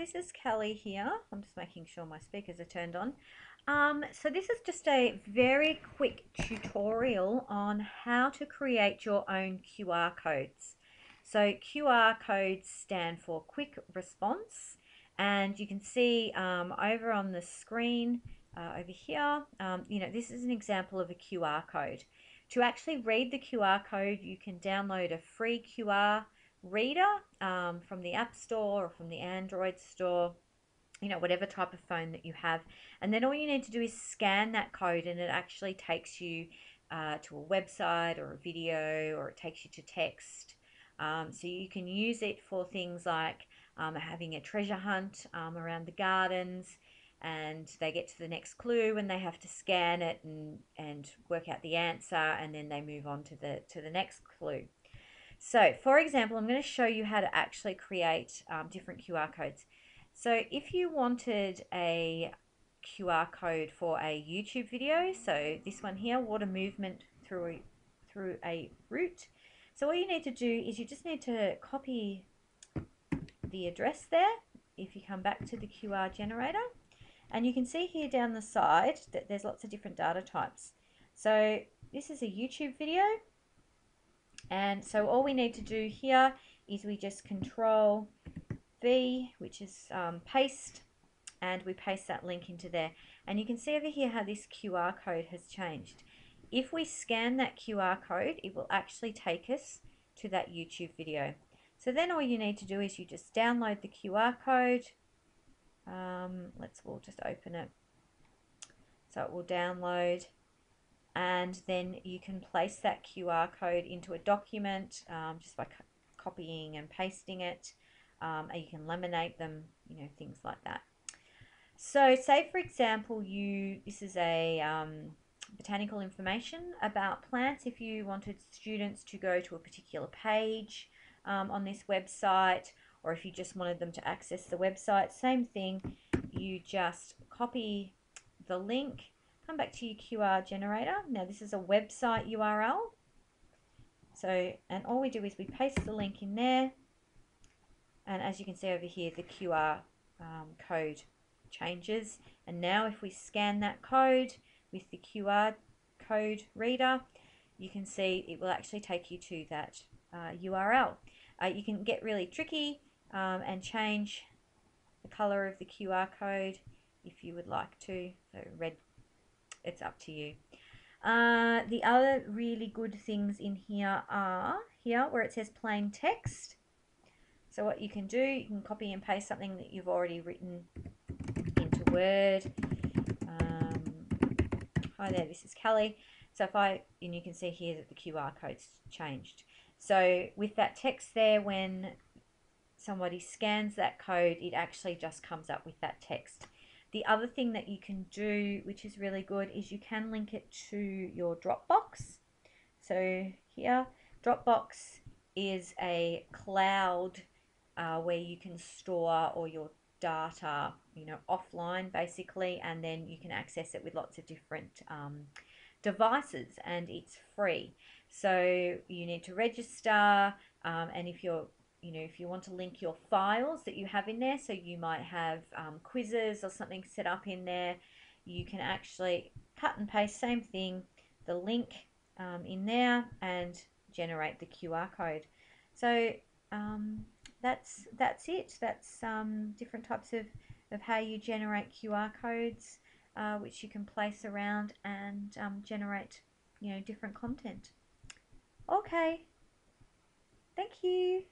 this is Kelly here. I'm just making sure my speakers are turned on. Um, so this is just a very quick tutorial on how to create your own QR codes. So QR codes stand for quick response and you can see um, over on the screen uh, over here, um, you know, this is an example of a QR code. To actually read the QR code, you can download a free QR reader um, from the App Store or from the Android store, you know, whatever type of phone that you have. And then all you need to do is scan that code and it actually takes you uh, to a website or a video or it takes you to text. Um, so you can use it for things like um, having a treasure hunt um, around the gardens and they get to the next clue and they have to scan it and, and work out the answer and then they move on to the to the next clue. So for example, I'm going to show you how to actually create um, different QR codes. So if you wanted a QR code for a YouTube video, so this one here, water movement through a, through a root. So all you need to do is you just need to copy the address there if you come back to the QR generator. And you can see here down the side that there's lots of different data types. So this is a YouTube video. And so all we need to do here is we just control V, which is um, paste, and we paste that link into there. And you can see over here how this QR code has changed. If we scan that QR code, it will actually take us to that YouTube video. So then all you need to do is you just download the QR code. Um, let's, we'll just open it. So it will download and then you can place that QR code into a document um, just by copying and pasting it um, and you can laminate them you know things like that. So say for example you this is a um, botanical information about plants. If you wanted students to go to a particular page um, on this website or if you just wanted them to access the website same thing. You just copy the link come back to your QR generator. Now this is a website URL. So, and all we do is we paste the link in there. And as you can see over here, the QR um, code changes. And now if we scan that code with the QR code reader, you can see it will actually take you to that uh, URL. Uh, you can get really tricky um, and change the color of the QR code if you would like to. So red it's up to you. Uh, the other really good things in here are here where it says plain text. So what you can do, you can copy and paste something that you've already written into Word. Um, hi there, this is Kelly. So if I, and you can see here that the QR code's changed. So with that text there, when somebody scans that code, it actually just comes up with that text. The other thing that you can do, which is really good, is you can link it to your Dropbox. So here, Dropbox is a cloud uh, where you can store all your data, you know, offline basically, and then you can access it with lots of different um, devices, and it's free. So you need to register, um, and if you're you know, if you want to link your files that you have in there, so you might have um, quizzes or something set up in there, you can actually cut and paste, same thing, the link um, in there and generate the QR code. So um, that's that's it. That's um, different types of, of how you generate QR codes, uh, which you can place around and um, generate, you know, different content. Okay. Thank you.